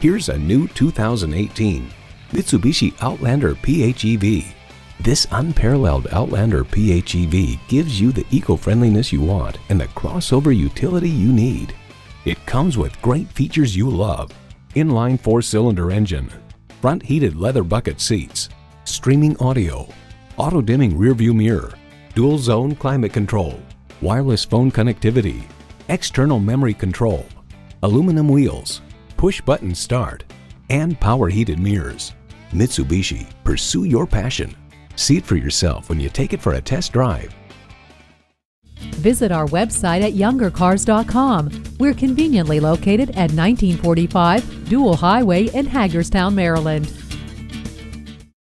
Here's a new 2018 Mitsubishi Outlander PHEV. This unparalleled Outlander PHEV gives you the eco-friendliness you want and the crossover utility you need. It comes with great features you love. Inline four-cylinder engine, front heated leather bucket seats, streaming audio, auto-dimming rearview mirror, dual zone climate control, wireless phone connectivity, external memory control, aluminum wheels, push button start, and power heated mirrors. Mitsubishi, pursue your passion. See it for yourself when you take it for a test drive. Visit our website at youngercars.com. We're conveniently located at 1945 Dual Highway in Hagerstown, Maryland.